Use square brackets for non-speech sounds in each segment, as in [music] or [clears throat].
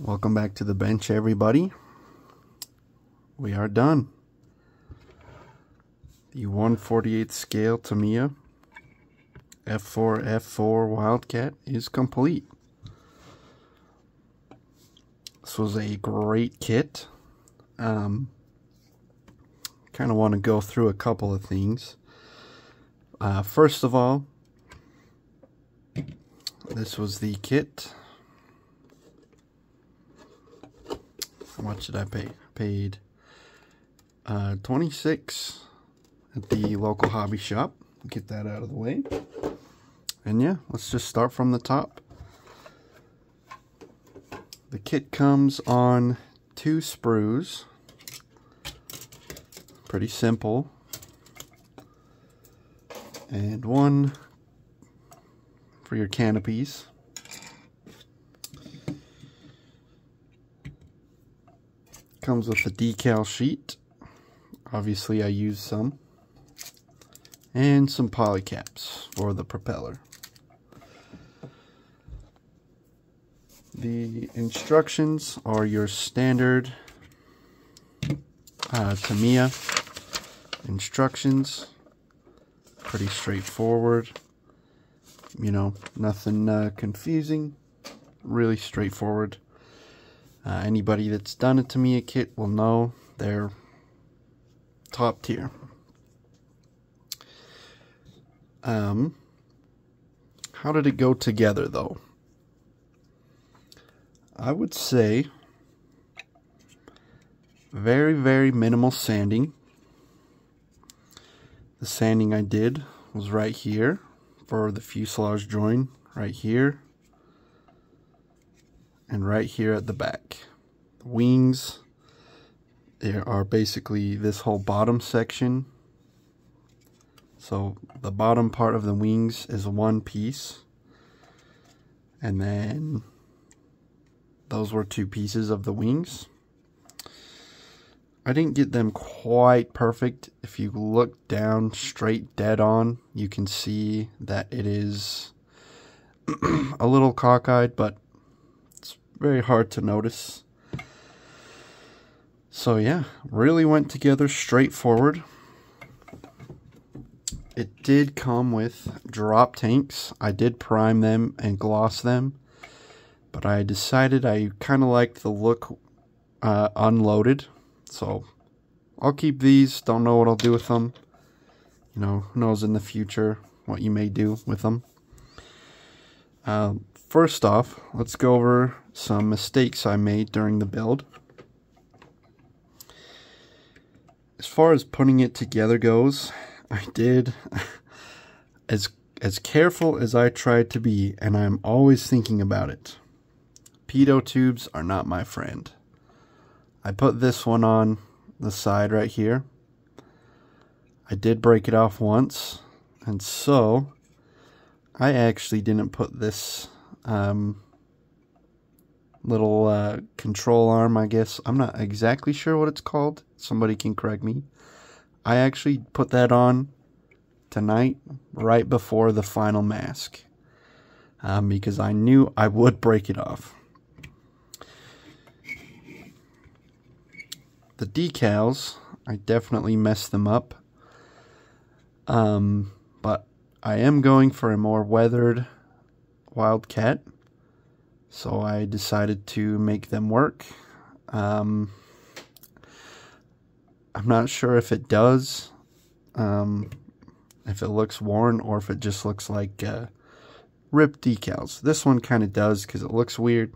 Welcome back to the bench, everybody. We are done. The 148th scale Tamiya F4 F4 Wildcat is complete. This was a great kit. Um, kind of want to go through a couple of things. Uh, first of all, this was the kit. How much did I pay? paid uh, 26 at the local hobby shop. Get that out of the way. And yeah, let's just start from the top. The kit comes on two sprues. Pretty simple. And one for your canopies. Comes with a decal sheet. Obviously I used some. And some polycaps for the propeller. The instructions are your standard uh, Tamiya instructions. Pretty straightforward. You know, nothing uh, confusing. Really straightforward. Uh, anybody that's done it to me a Tamiya kit will know they're top tier. Um, how did it go together though? I would say very, very minimal sanding. The sanding I did was right here for the fuselage join, right here, and right here at the back. The wings, there are basically this whole bottom section. So the bottom part of the wings is one piece. And then those were two pieces of the wings. I didn't get them quite perfect. If you look down straight dead on, you can see that it is [clears throat] a little cockeyed, but very hard to notice. So yeah, really went together straightforward. It did come with drop tanks. I did prime them and gloss them but I decided I kind of liked the look uh, unloaded, so I'll keep these. Don't know what I'll do with them. You know, who knows in the future what you may do with them. Uh, first off, let's go over some mistakes I made during the build. As far as putting it together goes, I did [laughs] as as careful as I tried to be, and I'm always thinking about it. Pitot tubes are not my friend. I put this one on the side right here. I did break it off once, and so I actually didn't put this um, little uh, control arm, I guess. I'm not exactly sure what it's called. Somebody can correct me. I actually put that on tonight right before the final mask um, because I knew I would break it off. The decals, I definitely messed them up. Um, but I am going for a more weathered Wildcat. So I decided to make them work. Um, I'm not sure if it does, um, if it looks worn or if it just looks like uh, ripped decals. This one kind of does because it looks weird.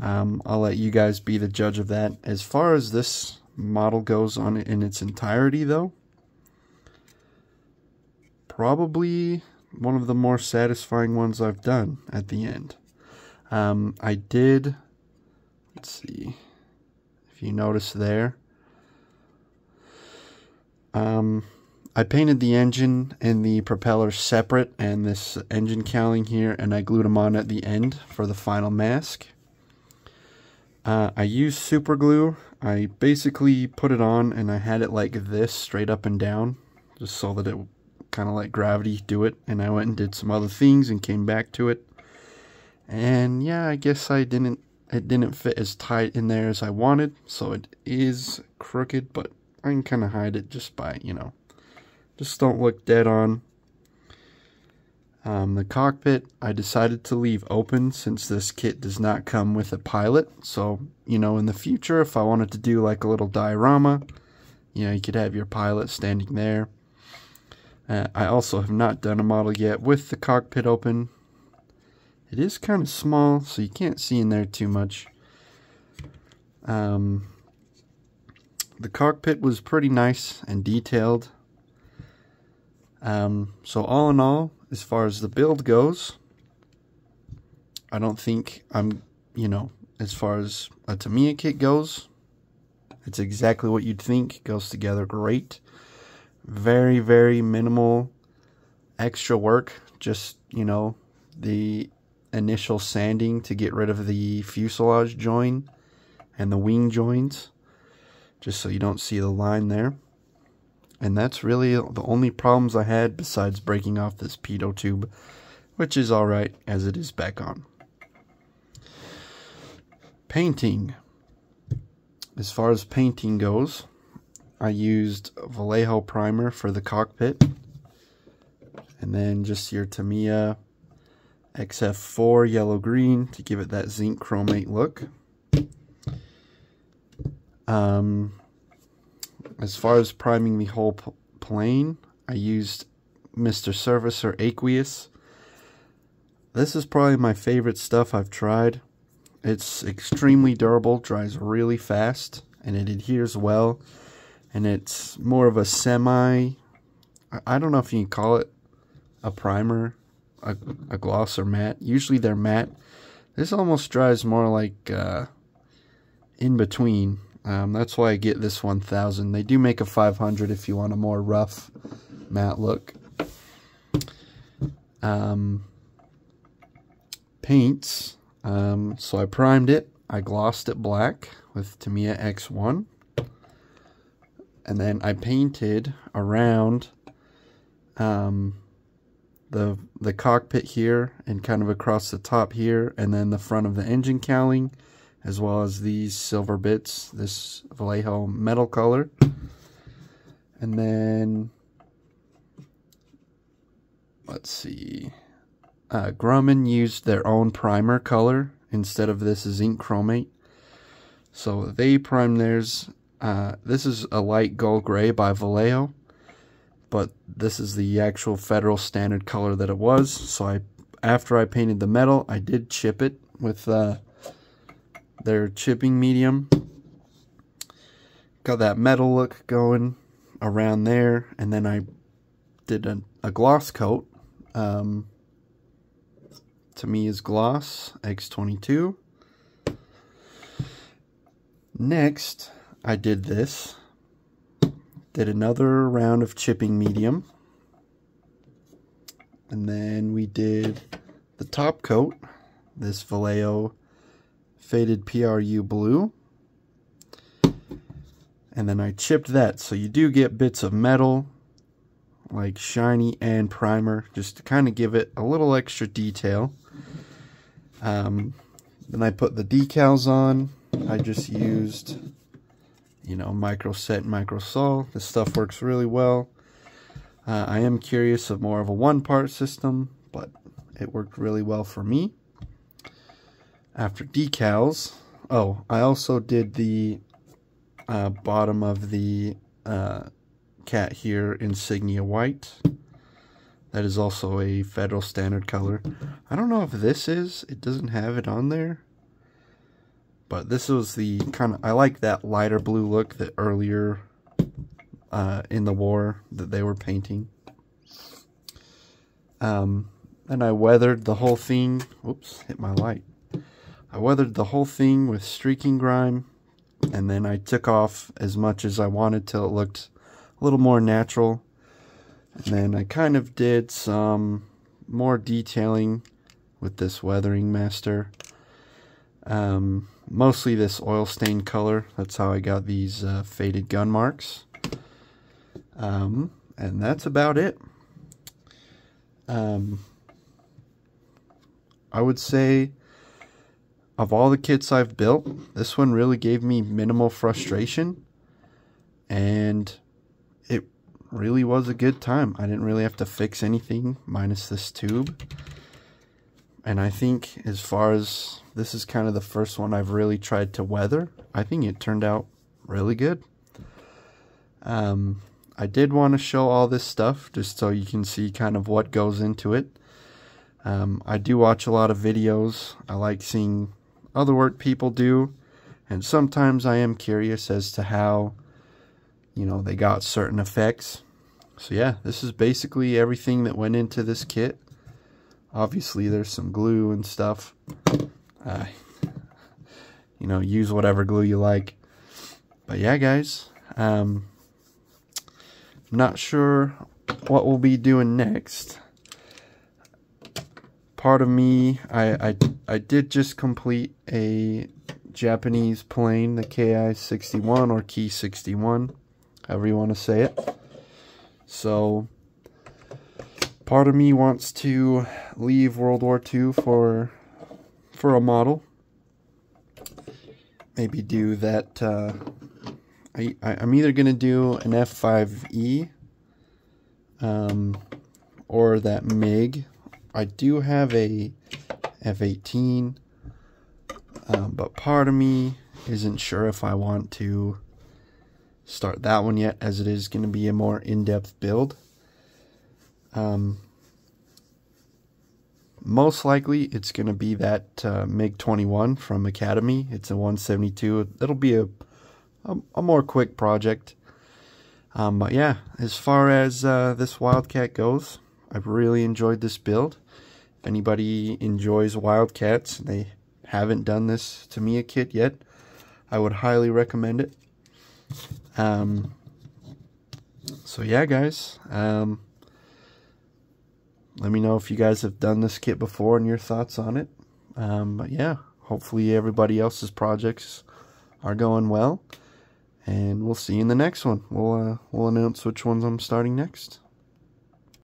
Um, I'll let you guys be the judge of that. As far as this model goes on in its entirety, though, probably one of the more satisfying ones I've done at the end. Um, I did, let's see, if you notice there, um, I painted the engine and the propeller separate and this engine cowling here and I glued them on at the end for the final mask. Uh, I used super glue. I basically put it on and I had it like this straight up and down just so that it kind of let gravity do it and I went and did some other things and came back to it and yeah I guess I didn't it didn't fit as tight in there as I wanted, so it is crooked, but I can kind of hide it just by, you know, just don't look dead on. Um, the cockpit I decided to leave open since this kit does not come with a pilot. So, you know, in the future, if I wanted to do like a little diorama, you know, you could have your pilot standing there. Uh, I also have not done a model yet with the cockpit open. It is kind of small, so you can't see in there too much. Um, the cockpit was pretty nice and detailed. Um, so all in all, as far as the build goes, I don't think I'm, you know, as far as a Tamiya kit goes, it's exactly what you'd think. Goes together great. Very, very minimal extra work. Just, you know, the initial sanding to get rid of the fuselage join and the wing joins. Just so you don't see the line there. And that's really the only problems I had besides breaking off this pitot tube, which is alright as it is back on. Painting. As far as painting goes, I used Vallejo primer for the cockpit. And then just your Tamiya XF4 yellow green to give it that zinc chromate look. Um, as far as priming the whole plane, I used Mr. Surfacer Aqueous. This is probably my favorite stuff I've tried. It's extremely durable, dries really fast, and it adheres well. And it's more of a semi, I don't know if you can call it a primer, a, a gloss or matte. Usually they're matte. This almost dries more like uh, in between. Um, that's why I get this 1000. They do make a 500 if you want a more rough matte look. Um, paints. Um, so I primed it. I glossed it black with Tamiya X1. And then I painted around um, the the cockpit here and kind of across the top here and then the front of the engine cowling as well as these silver bits, this Vallejo metal color. And then, let's see, uh, Grumman used their own primer color instead of this zinc chromate. So they primed theirs. Uh, this is a light gull gray by Vallejo, but this is the actual federal standard color that it was. So I, after I painted the metal, I did chip it with uh, their chipping medium. Got that metal look going around there. And then I did a, a gloss coat. Um, is Gloss X22. Next, I did this. Did another round of chipping medium. And then we did the top coat, this Vallejo faded PRU blue. And then I chipped that. So you do get bits of metal, like shiny and primer, just to kind of give it a little extra detail. Um, then I put the decals on. I just used, you know, micro set micro sol. This stuff works really well. Uh, I am curious of more of a one-part system, but it worked really well for me after decals. Oh, I also did the uh, bottom of the uh, cat here insignia white. That is also a federal standard color. I don't know if this is. It doesn't have it on there. But this was the kind of... I like that lighter blue look that earlier uh, in the war that they were painting. Um, and I weathered the whole thing. oops, hit my light. I weathered the whole thing with streaking grime, and then I took off as much as I wanted till it looked a little more natural. And then I kind of did some more detailing with this weathering master. Um, mostly this oil stain color. That's how I got these uh, faded gun marks. Um, and that's about it. Um, I would say of all the kits I've built, this one really gave me minimal frustration. And it really was a good time. I didn't really have to fix anything minus this tube. And I think as far as this is kind of the first one I've really tried to weather, I think it turned out really good. Um, I did want to show all this stuff just so you can see kind of what goes into it. Um, I do watch a lot of videos. I like seeing other work people do. And sometimes I am curious as to how, you know, they got certain effects. So yeah, this is basically everything that went into this kit. Obviously, there's some glue and stuff. Uh, you know, use whatever glue you like. But yeah, guys, um, I'm not sure what we'll be doing next. Part of me, I, I, I did just complete a Japanese plane, the KI-61 or Ki-61, however you want to say it. So, part of me wants to leave World War II for for a model. Maybe do that. Uh, I, I'm either gonna do an F5E um, or that MiG. I do have a F18, um, but part of me isn't sure if I want to start that one yet, as it is going to be a more in-depth build. Um, most likely it's going to be that uh, MiG-21 from Academy. It's a 172. It'll be a, a, a more quick project. Um, but yeah, as far as uh, this Wildcat goes, I've really enjoyed this build. If anybody enjoys Wildcats, and they haven't done this Tamiya kit yet, I would highly recommend it. Um, so yeah, guys. Um, let me know if you guys have done this kit before and your thoughts on it. Um, but yeah, hopefully everybody else's projects are going well. And we'll see you in the next one. We'll uh, we'll announce which ones I'm starting next.